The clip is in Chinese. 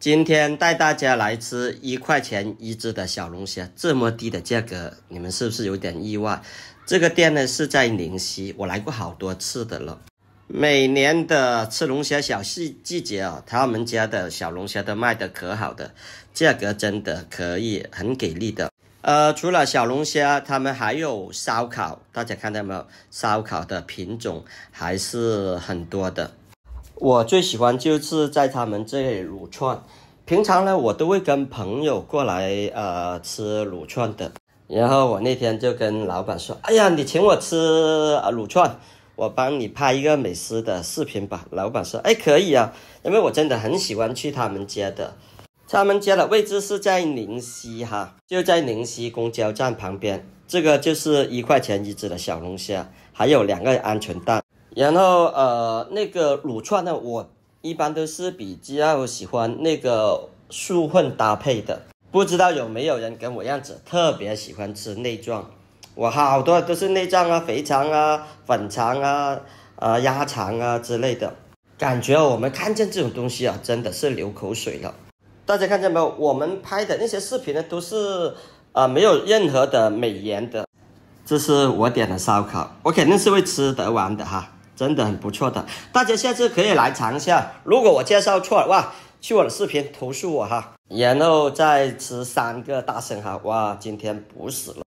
今天带大家来吃一块钱一只的小龙虾，这么低的价格，你们是不是有点意外？这个店呢是在宁溪，我来过好多次的了。每年的吃龙虾小季季节啊，他们家的小龙虾都卖的可好的，价格真的可以很给力的。呃，除了小龙虾，他们还有烧烤，大家看到没有？烧烤的品种还是很多的。我最喜欢就是在他们这里卤串，平常呢我都会跟朋友过来呃吃卤串的。然后我那天就跟老板说：“哎呀，你请我吃卤串，我帮你拍一个美食的视频吧。”老板说：“哎，可以啊，因为我真的很喜欢去他们家的。他们家的位置是在宁溪哈，就在宁溪公交站旁边。这个就是一块钱一只的小龙虾，还有两个鹌鹑蛋。”然后呃，那个卤串呢，我一般都是比较喜欢那个素混搭配的。不知道有没有人跟我样子特别喜欢吃内脏？我好多都是内脏啊，肥肠啊，粉肠啊，啊鸭肠啊之类的。感觉我们看见这种东西啊，真的是流口水了。大家看见没有？我们拍的那些视频呢，都是啊没有任何的美颜的。这是我点的烧烤，我肯定是会吃得完的哈。真的很不错的，大家下次可以来尝一下。如果我介绍错了哇，去我的视频投诉我哈。然后再吃三个大生蚝，哇，今天补死了。